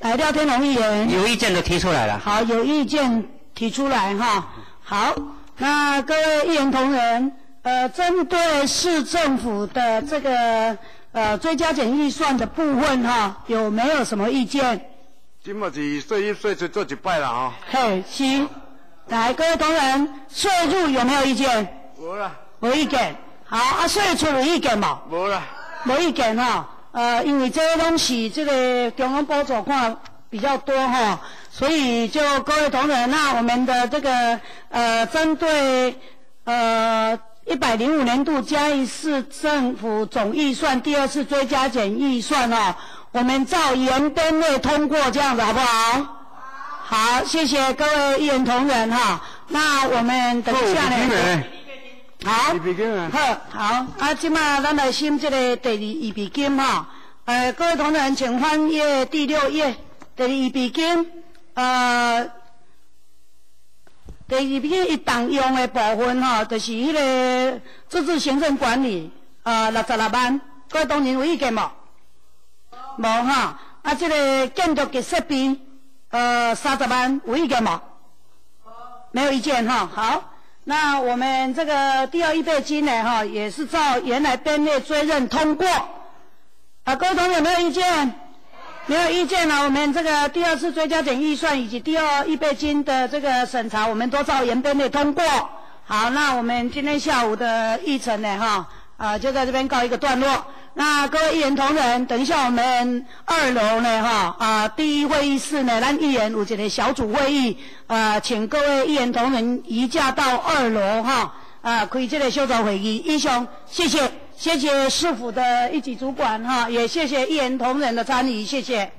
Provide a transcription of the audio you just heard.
来，廖天龙议员。有意见的提出来了。好，有意见提出来哈。好，那各位议员同仁，呃，针对市政府的这个呃追加减预算的部分哈，有没有什么意见？今嘛是税一税出做一摆啦哈。嘿，是。来，各位同仁，税入有没有意见？无啦。无意见。好，啊，税出有意见冇？无啦。无意见哈。呃，因为这东西这个中央补助款比较多哈，所以就各位同仁，那我们的这个呃，针对呃一百零五年度嘉义市政府总预算第二次追加减预算哦，我们照原编位通过这样子好不好？好，谢谢各位议员同仁哈。那我们等一下呢？好，好，好，啊，即马咱来审这个第二预备金哈。呃，各位同仁，请翻页第六页，第二预备金，呃，第二预备金一档用的部分哈，就是迄个自治行政管理，呃，六十六万，各位同仁有意见无？无哈，啊，这个建筑及设备，呃，三十万有意见无？没有意见哈，好。那我们这个第二预备金呢，哈，也是照原来编列追认通过。啊，各位同有没有意见？没有意见了。我们这个第二次追加减预算以及第二预备金的这个审查，我们都照原编列通过。好，那我们今天下午的议程呢，哈，啊，就在这边告一个段落。那各位议员同仁，等一下我们二楼呢，哈啊，第一会议室呢，让议员有这个小组会议，啊，请各位议员同仁移驾到二楼，哈啊，开这个小组会议。英雄，谢谢，谢谢市府的一级主管，哈，也谢谢议员同仁的参与，谢谢。